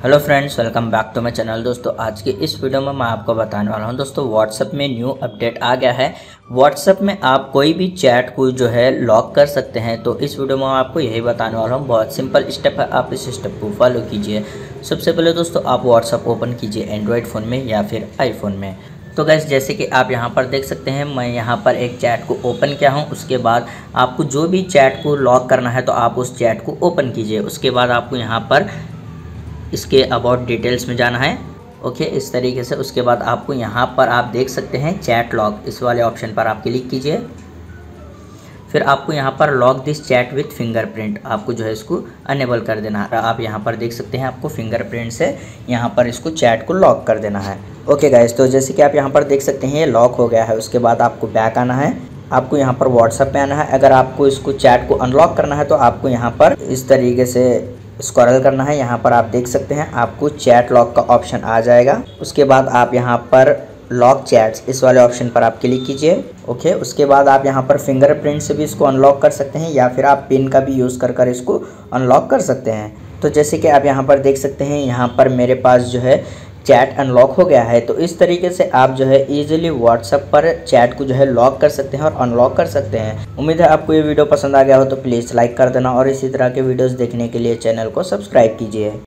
Hello friends, welcome back to my channel. दोस्तों, आज के इस वीडियो में मैं आपको बताने वाला हूँ। दोस्तों व्हाट्सएप में न्यू अपडेट आ गया है। व्हाट्सएप में आप कोई भी चैट को जो है लॉक कर सकते हैं। तो इस वीडियो में मैं आपको यही बताने वाला हूँ। बहुत सिंपल स्टेप है। आप इस स्टेप को फॉलो कीजिए। सबसे पहले दोस्तों, आप व्हाट्सअप ओपन कीजिए एंड्रॉयड फ़ोन में या फिर आईफोन में। तो गैस जैसे कि आप यहाँ पर देख सकते हैं, मैं यहाँ पर एक चैट को ओपन किया हूँ। उसके बाद आपको जो भी चैट को लॉक करना है तो आप उस चैट को ओपन कीजिए। उसके बाद आपको यहाँ पर इसके अबाउट डिटेल्स में जाना है। ओके इस तरीके से उसके बाद आपको यहाँ पर आप देख सकते हैं चैट लॉग इस वाले ऑप्शन पर आप क्लिक कीजिए। फिर आपको यहाँ पर lock this chat with fingerprint आपको जो है इसको अनेबल कर देना है। आप यहाँ पर देख सकते हैं आपको फिंगरप्रिंट से यहाँ पर इसको चैट को लॉक कर देना है। ओके गाइज़ तो जैसे कि आप यहाँ पर देख सकते हैं ये लॉक हो गया है। उसके बाद आपको बैक आना है। आपको यहाँ पर व्हाट्सअप पे आना है। अगर आपको इसको चैट को अनलॉक करना है तो आपको यहाँ पर इस तरीके से स्क्रॉल करना है। यहाँ पर आप देख सकते हैं, आपको चैट लॉक का ऑप्शन आ जाएगा। उसके बाद आप यहाँ पर लॉक चैट्स इस वाले ऑप्शन पर आप क्लिक कीजिए। ओके उसके बाद आप यहाँ पर फिंगरप्रिंट से भी इसको अनलॉक कर सकते हैं, या फिर आप पिन का भी यूज़ कर कर इसको अनलॉक कर सकते हैं। तो जैसे कि आप यहाँ पर देख सकते हैं, यहाँ पर मेरे पास जो है चैट अनलॉक हो गया है तो इस तरीके से आप जो है इजीली व्हाट्सएप पर चैट को जो है लॉक कर सकते हैं और अनलॉक कर सकते हैं। उम्मीद है आपको ये वीडियो पसंद आ गया हो तो प्लीज़ लाइक कर देना और इसी तरह के वीडियोज़ देखने के लिए चैनल को सब्सक्राइब कीजिए।